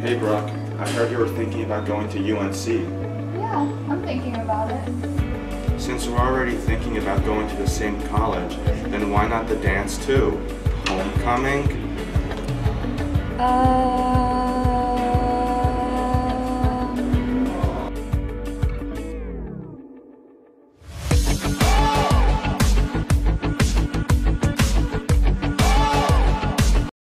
Hey Brooke, I heard you were thinking about going to UNC. Yeah, I'm thinking about it. Since we're already thinking about going to the same college, then why not the dance too? Homecoming? Uh,